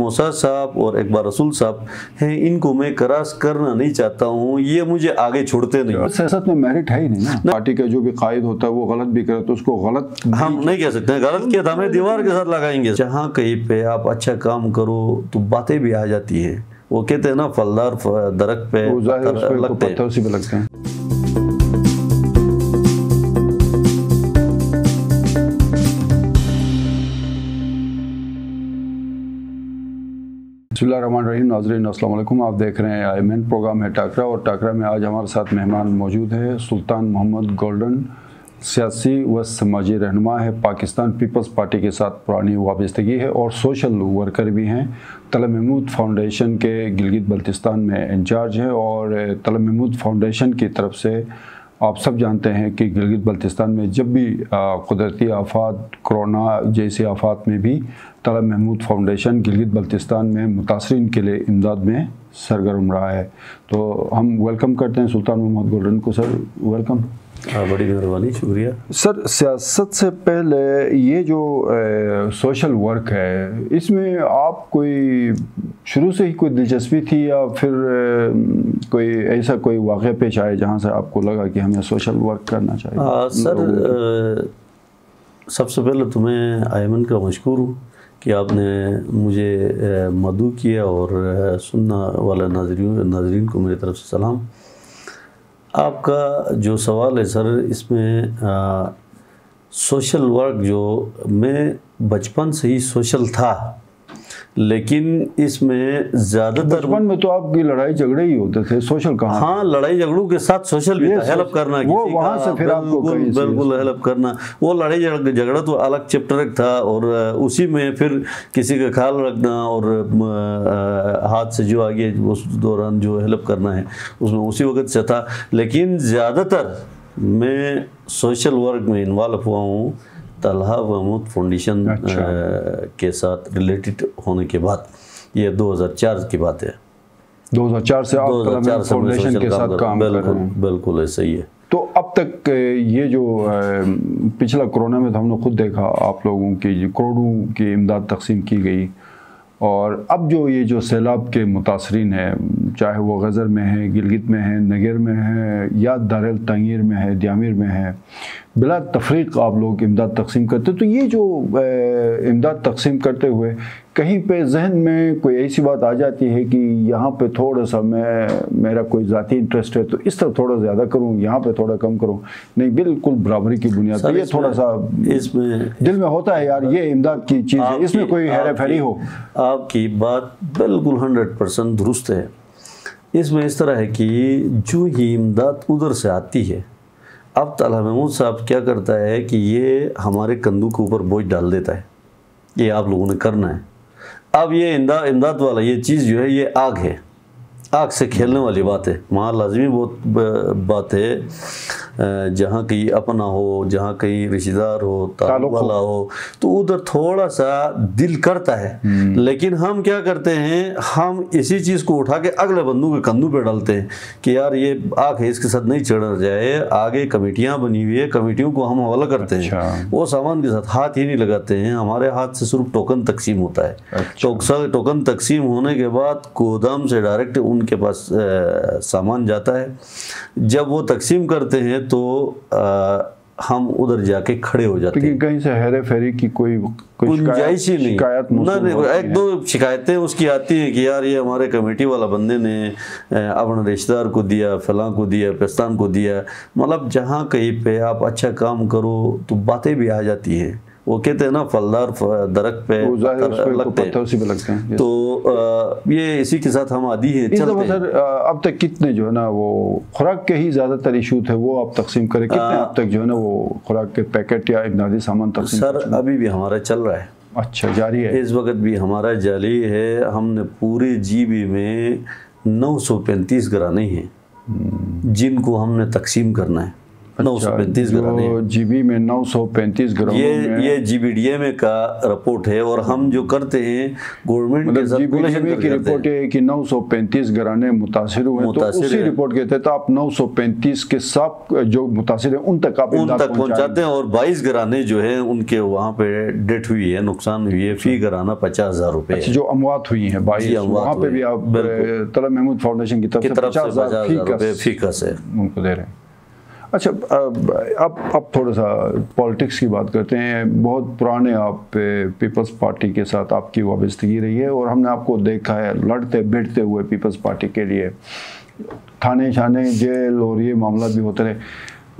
मोसा साहब और इकबाल रसूल साहब हैं इनको मैं क्रॉस करना नहीं चाहता हूँ ये मुझे आगे छोड़ते नहीं। सियासत में मेरिट है ही नहीं ना। पार्टी का जो भी कायद होता है वो गलत भी करे तो उसको गलत हम नहीं कह सकते गलत किया था हमें दीवार के साथ लगाएँगे। जहाँ कहीं पे आप अच्छा काम करो तो बातें भी आ जाती हैं। वो कहते हैं ना फलदार दरख्त पत्थर पे लगते हैं। लगते नाजरीन, अस्सलाम आप देख रहे हैं आई मेन प्रोग्राम है टाकरा और टाकरा में आज हमारे साथ मेहमान मौजूद है। सुल्तान मोहम्मद गोल्डन, सियासी व समाजी रहनुमा है। पाकिस्तान पीपल्स पार्टी के साथ पुरानी वाबस्तगी है और सोशल वर्कर भी हैं। तलब महमूद फाउंडेशन के गिलगित बल्तिस्तान में इंचार्ज है और तलब महमूद फाउंडेशन की तरफ़ से आप सब जानते हैं कि गिलगित बल्तिस्तान में जब भी कुदरती आफात, कोरोना जैसे आफात में भी तलब महमूद फाउंडेशन गिलगित बल्तिस्तान में मुतासरीन के लिए इमदाद में सरगर्म रहा है। तो हम वेलकम करते हैं सुल्तान मोहम्मद गोल्डन को, सर, वेलकम। बड़ी मेहरबानी शुक्रिया। सर सियासत से पहले ये जो ए, सोशल वर्क है इसमें आप कोई शुरू से ही कोई दिलचस्पी थी या फिर ए, कोई ऐसा कोई वाक़ पेश आए जहाँ से आपको लगा कि हमें सोशल वर्क करना चाहिए? आ, सर सबसे पहले तो मैं आयमन का मशहूर हूँ कि आपने मुझे मदू किया और सुनना वाला नाजरीन नाजरीन को मेरी तरफ़ से सलाम। आपका जो सवाल है सर इसमें आ, सोशल वर्क जो मैं बचपन से ही सोशल था। लेकिन इसमें ज़्यादातर बचपन में तो आपकी लड़ाई झगड़े ही होते थे सोशल कहाँ हाँ लड़ाई झगड़ों के साथ सोशल भी था हेल्प करना वो वहाँ से फिर आपको बिल्कुल हेल्प करना। वो लड़ाई झगड़ा तो अलग चैप्टर एक था और उसी में फिर किसी का ख्याल रखना और हाथ से जो आगे उस दौरान जो हेल्प करना है उसमें उसी वक्त से था। लेकिन ज़्यादातर मैं सोशल वर्क में इन्वॉल्व हुआ हूँ। तलहा महमूद फाउंडेशन अच्छा। के साथ रिलेटेड होने के बाद ये 2004 की बात है। 2004 से आप 2004 तलब से फाउंडेशन के साथ काम कर रहे हैं। बिल्कुल ऐसा ही है। तो अब तक ये जो पिछला कोरोना में तो हमने खुद देखा आप लोगों की करोड़ों की इमदाद तकसीम की गई। और अब जो ये जो सैलाब के मुतासरीन हैं चाहे वो गज़र में है गिलगित में है नगर में है या दारल तंगीर में है दियामिर में है बिला तफरीक आप लोग इमदाद तकसीम करते तो ये जो इमदाद तकसीम करते हुए कहीं पे जहन में कोई ऐसी बात आ जाती है कि यहाँ पे थोड़ा सा मैं मेरा कोई ज़ाती इंटरेस्ट है तो इस तरफ़ थोड़ा ज़्यादा करूँ यहाँ पे थोड़ा कम करूँ? नहीं बिल्कुल बराबरी की बुनियाद पर ये थोड़ा सा इसमें दिल में होता है यार ये इमदाद की चीज़ है। इसमें कोई हेरा फेरी हो? आपकी बात बिल्कुल हंड्रेड परसेंट दुरुस्त है। इसमें इस तरह है कि जो ही इमदाद उधर से आती है अब तला महमूद साहब क्या करता है कि ये हमारे कंधों के ऊपर बोझ डाल देता है। ये आप लोगों ने करना है। अब ये इमदाद इमदाद वाला ये चीज़ जो है, ये आग है। आग से खेलने वाली बात। है वहाँ लाजमी बहुत बात है जहाँ कहीं अपना हो जहाँ कहीं रिश्तेदार हो ताल्लुक वाला हो तो उधर थोड़ा सा दिल करता है। लेकिन हम क्या करते हैं हम इसी चीज़ को उठा के अगले बंदू के कंधों पे डालते हैं कि यार ये आग है इसके साथ नहीं चढ़ जाए आगे कमेटियाँ बनी हुई है कमेटियों को हम हवाला करते हैं। अच्छा। वो सामान के साथ हाथ ही नहीं लगाते हैं हमारे हाथ से सिर्फ़ टोकन तकसीम होता है। अच्छा। टोकन तकसीम होने के बाद गोदाम से डायरेक्ट उनके पास सामान जाता है। जब वो तकसीम करते हैं तो अ, हम उधर जाके खड़े हो जाते हैं। कहीं से हेरे फेरी की कोई गुंजाइश ही नहीं। शिकायत ना नहीं एक। दो शिकायतें उसकी आती हैं कि यार ये हमारे कमेटी वाला बंदे ने अपने रिश्तेदार को दिया फलां को दिया पिस्तान को दिया। मतलब जहाँ कहीं पे आप अच्छा काम करो तो बातें भी आ जाती हैं। वो कहते हैं ना फलदार दरख्त पे पत्थर लगते हैं। उसी पे लगते हैं तो ये इसी के साथ हम आदि हैं चलते हैं। अब तक कितने जो है ना वो खुराक के ही ज़्यादातर इशू थे वो आप तकसीम करें। कितने अब तक जो है ना वो खुराक के पैकेट या इमदादी सामान तकसीम सर अभी भी हमारा चल रहा है। अच्छा जारी है। इस वक्त भी हमारा जाली है। हमने पूरे जीबी में 935 घराने हैं जिनको हमने तकसीम करना है। नौ सौ पैंतीस घराने जो जीबी में 935 घरों ये में ये जीबीडीएमए का रिपोर्ट है और हम जो करते हैं गवर्नमेंट के मतलब की रिपोर्ट हैं। कि 935 घराने मुतासिर हुए तो उसी। रिपोर्ट के तहत आप 935 के सब जो मुतासर हैं उन तक आप उन तक। पहुंचाते हैं और 22 घराने जो है उनके वहाँ पे डेथ हुई है नुकसान हुई है फ़ी घराना पचास हज़ार रुपए अच्छा, जो अमवात हुई है बाईस वहाँ पे भी आप तलब महमूद फाउंडेशन की तरफ़ से पचास हज़ार फ़ी का से। उनको दे रहे हैं। अच्छा अब अब अब थोड़ा सा पॉलिटिक्स की बात करते हैं। बहुत पुराने आप पीपल्स पार्टी के साथ आपकी वाबस्तगी रही है और हमने आपको देखा है लड़ते भिड़ते हुए पीपल्स पार्टी के लिए। थाने छाने जेल और ये मामला भी होते रहे।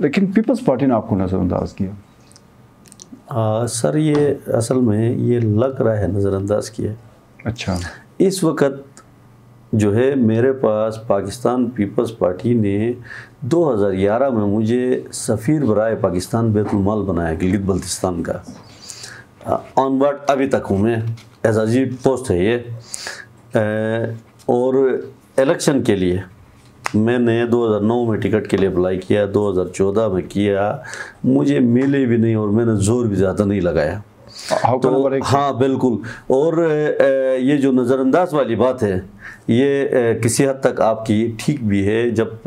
लेकिन पीपल्स पार्टी ने आपको नज़रअंदाज किया? आ, सर ये असल में ये लग रहा है नज़रअंदाज किया। अच्छा। इस वक्त जो है मेरे पास पाकिस्तान पीपल्स पार्टी ने 2011 में मुझे सफ़ीर बराए पाकिस्तान बैतुलमाल बनाया, गिलगित बल्तिस्तान का। ऑनवर्ड अभी तक हूँ मैं। एजाजी पोस्ट है ये। और इलेक्शन के लिए मैंने 2009 में टिकट के लिए अप्लाई किया 2014 में किया। मुझे मिले भी नहीं और मैंने ज़ोर भी ज़्यादा नहीं लगाया। तो हाँ बिल्कुल। और ये जो नज़रअंदाज वाली बात है ये किसी हद तक आपकी ठीक भी है जब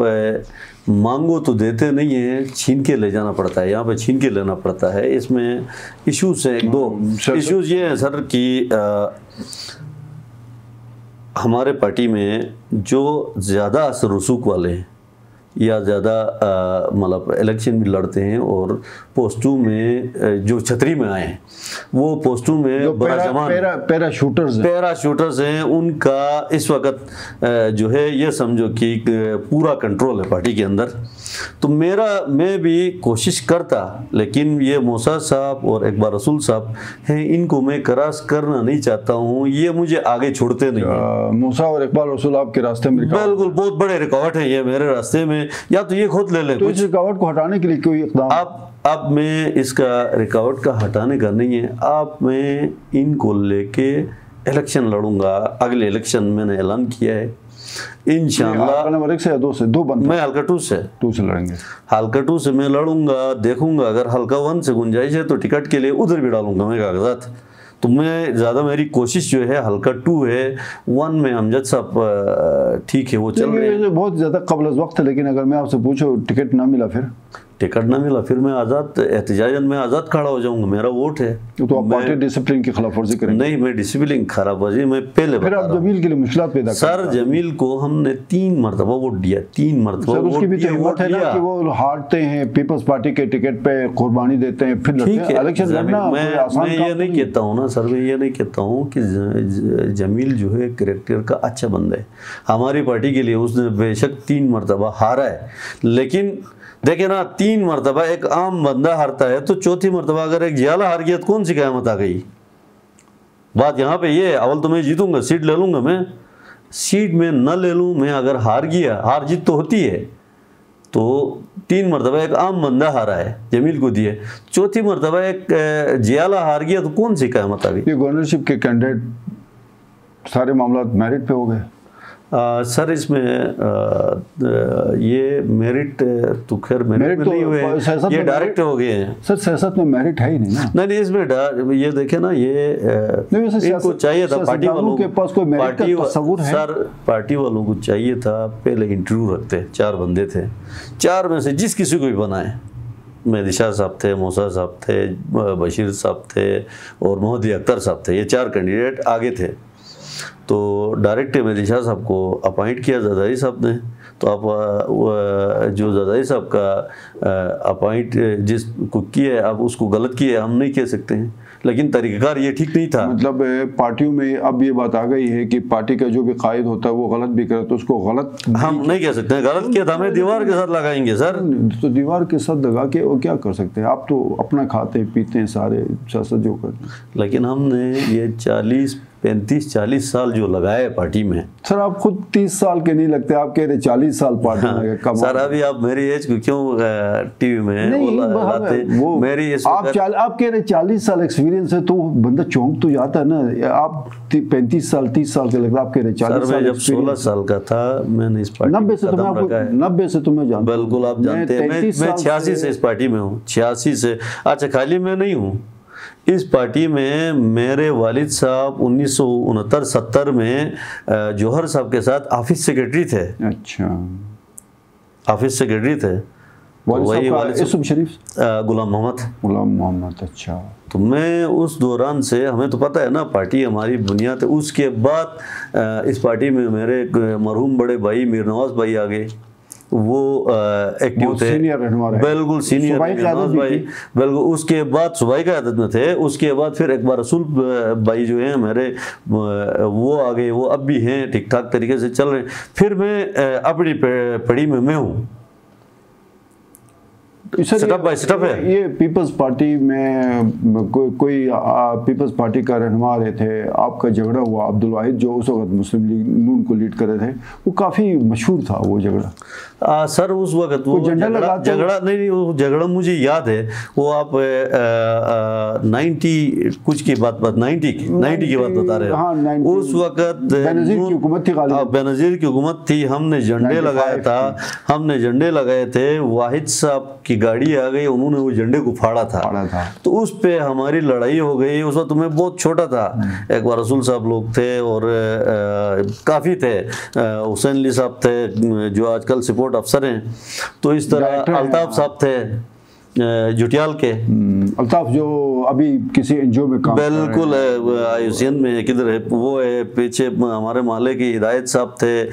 मांगो तो देते नहीं है छीन के ले जाना पड़ता है यहाँ पे छीन के लेना पड़ता है। इसमें इश्यूज़ हैं एक दो। इश्यूज़ ये हैं सर कि हमारे पार्टी में जो ज़्यादा असर रसूख वाले हैं या ज़्यादा मतलब इलेक्शन भी लड़ते हैं और पोस्टों में जो छतरी में आए हैं वो पोस्टों में बड़ा पैरा, जमान पैरा, शूटर्स हैं। पैराशूटर्स हैं उनका इस वक्त जो है ये समझो कि पूरा कंट्रोल है पार्टी के अंदर। तो मेरा मैं भी कोशिश करता लेकिन ये मौसा साहब और इकबाल रसूल साहब हैं इनको मैं क्रॉस करना नहीं चाहता हूँ ये मुझे आगे छोड़ते नहीं मोसा और इकबाल रसूल आपके रास्ते में बिल्कुल बहुत बड़े रिकॉर्ड है ये मेरे रास्ते में। या तो ये खुद ले लें तो कुछ। इस रुकावट को हटाने के लिए कोई इकदाम? अब अब मैं इसका रुकावट का हटाने का नहीं है अब मैं इनको लेके इलेक्शन लड़ूँगा अगले इलेक्शन मैंने ऐलान किया है। आपका नंबर एक से या दो से दो बंद मैं हल्का टू से। टू से लड़ेंगे। हल्का टू से मैं लड़ूँगा देखूँगा अगर हल्का वन से गुंजाइश है तो टिकट के लिए उधर भी डालूँगा मैं कागजात। तो मैं ज़्यादा मेरी कोशिश जो है हल्का टू है। वन में अमजद साहब ठीक है वो चल रहे हैं। बहुत ज़्यादा कबल वक्त है लेकिन अगर मैं आपसे पूछूँ टिकट ना मिला फिर? टिकट ना मिला फिर मैं आज़ाद एहतजाजन में आज़ाद खड़ा हो जाऊँगा मेरा वोट है। तो आप पार्टी डिसिप्लिन की खिलाफ वर्जी करेंगे। नहीं मैं डिसिप्लिन खराब वर्जी मैं पहले फिर आप जमील के लिए मुश्किल पैदा सर जमील को हमने तीन मरतबा वोट दिया तीन मरतबा उसकी भी तो हिम्मत है ना कि वो हारते हैं पीपल्स पार्टी के टिकट पे कुर्बानी देते हैं फिर ठीक है इलेक्शन मैं ये तो नहीं कहता हूँ ना सर मैं ये नहीं कहता हूँ कि जमील जो है करेक्टर का अच्छा बंदा है। हमारी पार्टी के लिए उसने बेशक तीन मरतबा हारा है लेकिन देखे ना, तीन मरतबा, एक आम बंदा हारता है तो चौथी मरतबा अगर एक जियाला हार गया तो कौन सी कयामत आ गई? बात यहाँ पे ये अवल तो मैं जीतूँगा, सीट ले लूँगा मैं। सीट में न ले लूँ, मैं अगर हार गया, हार जीत तो होती है। तो तीन मरतबा, एक आम बंदा हारा है, जमील को दिए। चौथी मरतबा, एक जियाला हार गया तो कौन सी कयामत आ गई? ये गवर्नरशिप के कैंडिडेट सारे मामला मेरिट पे हो गए। आ, सर इसमें आ, ये मेरिट तो खैर मेरिट मेरिट तो नहीं हुए ये डायरेक्ट हो गए हैं। सर सियासत में मेरिट है ही नहीं ना? नहीं नहीं इसमें ये देखे ना ये इनको चाहिए था पार्टी वालों के पास कोई मेरिट का पार्टी तस्वुर है? सर पार्टी वालों को चाहिए था पहले इंटरव्यू रखते चार बंदे थे। चार में से जिस किसी को भी बनाए मेहदी शाह साहब थे मूसा साहब थे बशीर साहब थे और मोहदी अख्तर साहब थे ये चार कैंडिडेट आगे थे। तो डायरेक्ट शाह साहब को अपॉइंट किया जदाई साहब ने। तो आप जो जदारी साहब का अपॉइंट जिसको किया है आप उसको गलत किया हम नहीं कह सकते हैं। लेकिन तरीक़ाकार ये ठीक नहीं था। मतलब पार्टियों में अब ये बात आ गई है कि पार्टी का जो भी कायद होता है वो गलत भी करे तो उसको गलत हम नहीं कह सकते हैं। गलत किया था हमें दीवार के साथ लगाएँगे सर। तो दीवार के साथ लगा के वो क्या कर सकते हैं? आप तो अपना खाते पीते हैं सारे सियासत जो करते हैं। लेकिन हमने ये चालीस पैंतीस चालीस साल जो लगाए पार्टी में। सर आप खुद तीस साल के नहीं लगते आप कह रहे चालीस साल पार्टी हाँ, में कमाल सर अभी आप मेरी एज को क्यों टीवी में नहीं वो ला- लाते वो मेरी आप आप कह रहे चालीस साल एक्सपीरियंस है तो बंदा चौंक तो जाता है ना। आप पैंतीस साल तीस साल के लगता आप कह रहे चालीस साल जब सोलह साल का था मैंने इस पार्टी नब्बे से तो कदम आपको नब्बे से तो मैं जानता बिल्कुल आप जानते हैं मैं 33 मैं साल छियासी से इस पार्टी में हूँ छियासी से। अच्छा खाली मैं नहीं हूँ। इस पार्टी में मेरे वालिद साहब उन्नीस सौ उनहत्तर सत्तर में जौहर साहब के साथ ऑफ़िस सेक्रेटरी थे। अच्छा। ऑफ़िस सेक्रेटरी थे। तो वही शरीफ? गुलाम मोहम्मद। गुलाम मोहम्मद अच्छा। तो मैं उस दौरान से हमें तो पता है ना पार्टी हमारी बुनियाद है। उसके बाद इस पार्टी में मेरे मरहूम बड़े भाई मीर नवाज़ भाई आ गए। वो एक्टिव थे। बिल्कुल सीनियर भाई। बिल्कुल उसके बाद सुबह का आदत में थे उसके बाद फिर एक बार रसूल भाई जो हैं हमारे वो आ गए वो अब भी हैं ठीक ठाक तरीके से चल रहे हैं। फिर मैं अपनी पढ़ी पड़ी में मैं हूँ। Setup by setup है। ये पीपल्स पार्टी में कोई कोई पीपल्स पार्टी का रहनुमा रहे थे आपका झगड़ा हुआ अब्दुल वाहिद जो उस वक्त मुस्लिम लीग नून को लीड कर रहे थे वो काफ़ी मशहूर था वो झगड़ा आ, सर उस वक्त वो झंडा झगड़ा झगड़ा नहीं नहीं वो झगड़ा मुझे याद है वो आप आ, आ, नाइन्टी कुछ की बात बात नाइन्टी की नाइन्टी की बात बता रहे हाँ, हो उस वक्त बेनज़ीर की हुकूमत थी गालिबन। हाँ, बेनज़ीर की हुकूमत थी हमने झंडे लगाया था हमने झंडे लगाए थे वाहिद साहब की गाड़ी आ गई उन्होंने वो झंडे को फाड़ा था। फाड़ा था। तो उस पर हमारी लड़ाई हो गई उस वक्त मैं बहुत छोटा था। एक बार रसूल साहब लोग थे और काफ़ी थे। हुसैन अली साहब थे जो आजकल सपोर्ट अफसर हैं। तो इस तरह अल्ताफ साहब थे। जुटियाल के। अल्ताफ जो अभी किसी एनजीओ में काम रहे हैं। बिल्कुल आयुसियन में किधर है वो है पीछे हमारे मोहल्ले की हिदायत साहब थे।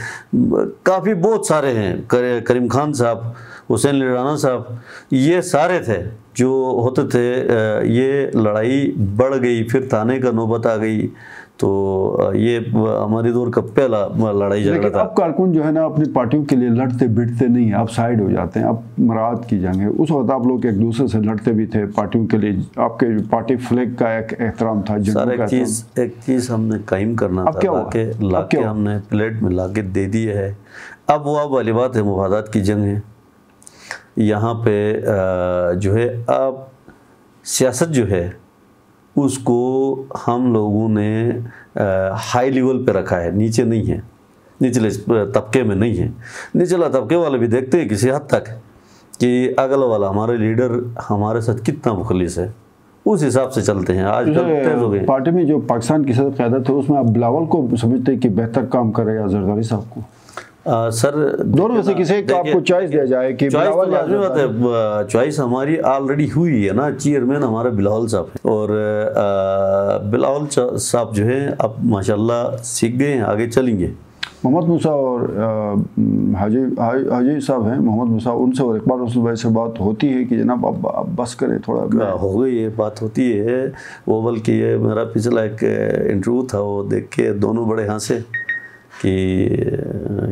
काफ़ी बहुत सारे हैं कर- करीम खान साहब हुसैन अली साहब ये सारे थे जो होते थे। ये लड़ाई बढ़ गई फिर थाने का नौबत आ गई। तो ये हमारी दौर का पहला लड़ाई झगड़ा था। अब कारकुन जो है ना अपनी पार्टियों के लिए लड़ते बिटते नहीं हैं आप साइड हो जाते हैं आप मराद की जंग है। उस वक्त आप लोग एक दूसरे से लड़ते भी थे पार्टियों के लिए आपके पार्टी फ्लैग का एक एहतराम था सर एक चीज़ एक चीज़ हमने कायम करना अब था? लाके लाके हमने प्लेट में लाके दे दी है। अब वो अब वाली बात है मुफादात की जंग है। यहाँ पे जो है अब सियासत जो है उसको हम लोगों ने आ, हाई लेवल पे रखा है। नीचे नहीं है। निचले तबके में नहीं है। निचला तबके वाले भी देखते हैं किसी हद तक कि अगला वाला हमारे लीडर हमारे साथ कितना मुखलिस है। उस हिसाब से चलते हैं। आज तेज हो गए। पार्टी में जो पाकिस्तान की सदर क्यादत है उसमें आप बिलावल को समझते हैं कि बेहतर काम कर रहे हैं जरदारी साहब को। आ, सर दोनों में से किसी को आपको चॉइस दिया जाए कि चॉइस तो बात है। चॉइस हमारी ऑलरेडी हुई है ना चेयरमैन हमारा बिलावल साहब है। और बिलावल साहब जो है अब माशाल्लाह सीख गए हैं आगे चलेंगे। मोहम्मद मूसा और हाजी हाजी साहब हैं मोहम्मद मूसा उनसे और इकबाल रसूल भाई से बात होती है कि जनाब अब अब बस करें थोड़ा आ, हो गई ये बात होती है। वो बल्कि ये मेरा पिछला एक इंटरव्यू था वो देख के दोनों बड़े हंसे कि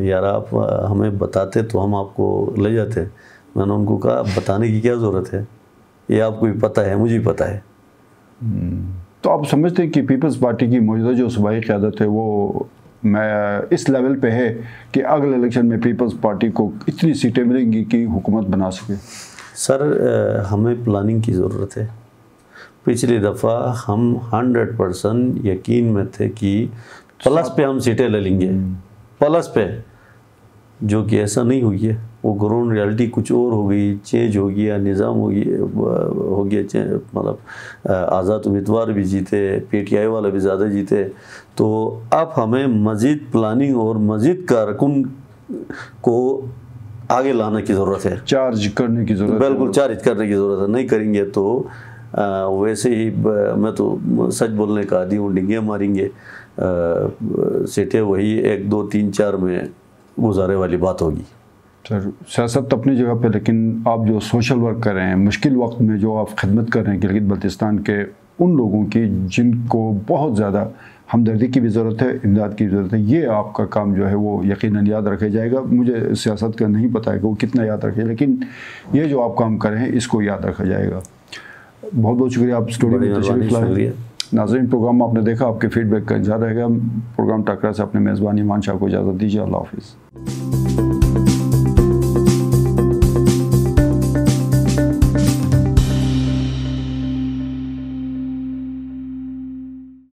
यार आप हमें बताते तो हम आपको ले जाते। मैंने उनको कहा बताने की क्या ज़रूरत है? ये आपको भी पता है मुझे भी पता है। तो आप समझते हैं कि पीपल्स पार्टी की मौजूदा जो सूबाई क्यादत है वो मैं इस लेवल पे है कि अगले इलेक्शन में पीपल्स पार्टी को इतनी सीटें मिलेंगी कि हुकूमत बना सके। सर हमें प्लानिंग की ज़रूरत है। पिछली दफ़ा हम हंड्रेड परसेंट यकीन में थे कि प्लस पे हम सीटें ले लेंगे। प्लस पे। जो कि ऐसा नहीं हुई है। वो ग्राउंड रियलिटी कुछ और हो गई चेंज हो गया निज़ाम हो गया हो गया मतलब आज़ाद उम्मीदवार भी जीते पीटीआई वाले भी ज़्यादा जीते। तो अब हमें मज़ीद प्लानिंग और मज़ीद कारकुन को आगे लाने की ज़रूरत है। चार्ज करने की ज़रूरत बिल्कुल चार्ज करने की ज़रूरत है। नहीं करेंगे तो आ, वैसे ही मैं तो सच बोलने का आदि हूँ डिंगे मारेंगे। सीटें वही एक दो तीन चार में गुजारे वाली बात होगी। सर सियासत तो अपनी जगह पे लेकिन आप जो सोशल वर्क कर रहे हैं मुश्किल वक्त में जो आप खिदमत कर रहे हैं गिलगित बल्तिस्तान के उन लोगों की जिनको बहुत ज़्यादा हमदर्दी की भी ज़रूरत है इमदाद की ज़रूरत है ये आपका काम जो है वो यकीनन याद रखा जाएगा। मुझे सियासत का नहीं पता है कि वो कितना याद रखे लेकिन ये जो आप काम कर रहे हैं इसको याद रखा जाएगा। बहुत बहुत शुक्रिया आप स्टूडियो में तशरीफ़ लाए। नाजरीन, प्रोग्राम आपने देखा, आपके फीडबैक का इंतज़ार रहेगा। प्रोग्राम टकरा से अपने मेज़बानी, मान शाह को इजाज़त दीजिए। अल्लाह हाफिज़।